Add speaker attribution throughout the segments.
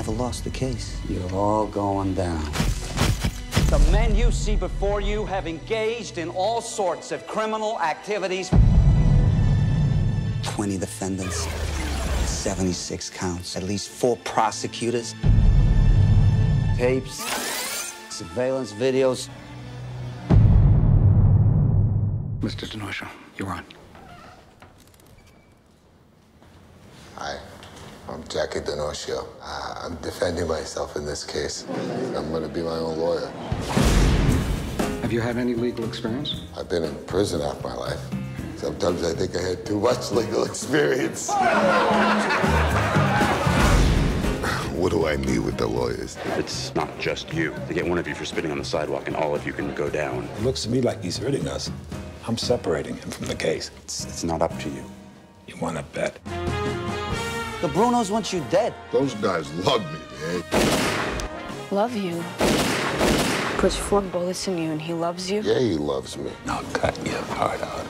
Speaker 1: never lost the case. You're all going down.
Speaker 2: The men you see before you have engaged in all sorts of criminal activities.
Speaker 1: 20 defendants, 76 counts, at least four prosecutors, tapes, surveillance videos.
Speaker 3: Mr. DiNorscio, you're on.
Speaker 4: Hi, I'm Jackie DiNorscio. Uh, I'm defending myself in this case. I'm going to be my own lawyer.
Speaker 3: Have you had any legal experience?
Speaker 4: I've been in prison half my life. Sometimes I think I had too much legal experience. what do I need with the lawyers?
Speaker 5: It's not just you. They get one of you for spitting on the sidewalk, and all of you can go down.
Speaker 6: It looks to me like he's hurting us. I'm separating him from the case.
Speaker 5: It's, it's not up to you.
Speaker 6: You want to bet?
Speaker 1: The Brunos want you dead.
Speaker 4: Those guys love me, man.
Speaker 7: Love you. Puts four bullets in you and he loves you?
Speaker 4: Yeah, he loves me.
Speaker 6: Now cut your heart out.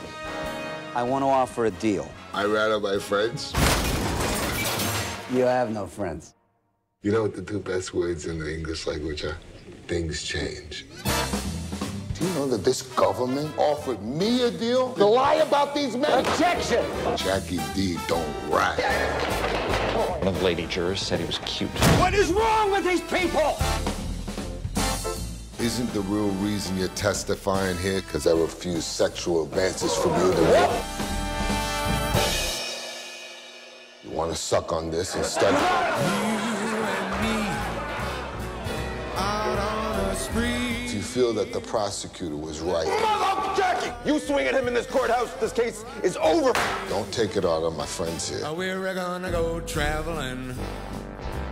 Speaker 1: I want to offer a deal.
Speaker 4: I rather my friends.
Speaker 1: You have no friends.
Speaker 4: You know what the two best words in the English language are? Things change. Do you know that this government offered me a deal to lie about these men? Objection! Jackie D don't rat.
Speaker 8: One of the lady jurors said he was cute.
Speaker 2: What is wrong with these people?
Speaker 4: Isn't the real reason you're testifying here because I refuse sexual advances from you to me? You want to suck on this instead? Feel that the prosecutor was right?
Speaker 9: Mother Jackie, you swing at him in this courthouse, this case is over.
Speaker 4: Don't take it out on my friends here.
Speaker 10: We're gonna go traveling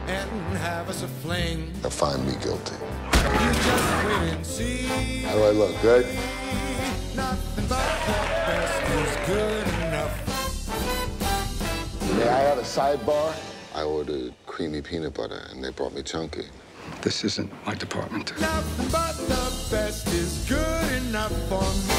Speaker 10: and have us a fling.
Speaker 4: And find me guilty.
Speaker 10: You just wait and see.
Speaker 4: How do I look? Good?
Speaker 10: Nothing but the best is good enough.
Speaker 4: May I have a sidebar? I ordered creamy peanut butter and they brought me chunky.
Speaker 3: This isn't my department.
Speaker 10: Nothing but the best is good enough for me.